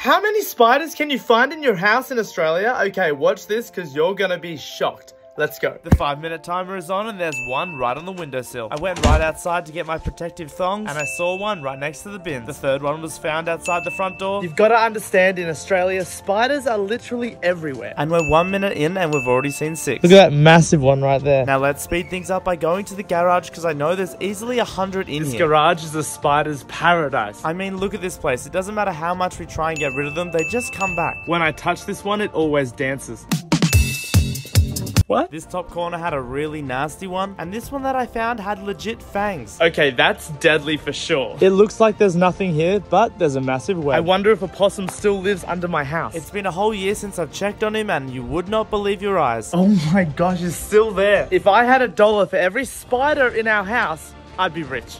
How many spiders can you find in your house in Australia? Okay, watch this because you're gonna be shocked. Let's go. The five minute timer is on and there's one right on the windowsill. I went right outside to get my protective thongs and I saw one right next to the bin. The third one was found outside the front door. You've got to understand in Australia, spiders are literally everywhere. And we're one minute in and we've already seen six. Look at that massive one right there. Now let's speed things up by going to the garage because I know there's easily a hundred in this here. This garage is a spider's paradise. I mean, look at this place. It doesn't matter how much we try and get rid of them, they just come back. When I touch this one, it always dances. What? This top corner had a really nasty one, and this one that I found had legit fangs. Okay, that's deadly for sure. It looks like there's nothing here, but there's a massive web. I wonder if a possum still lives under my house. It's been a whole year since I've checked on him, and you would not believe your eyes. Oh my gosh, he's still there. If I had a dollar for every spider in our house, I'd be rich.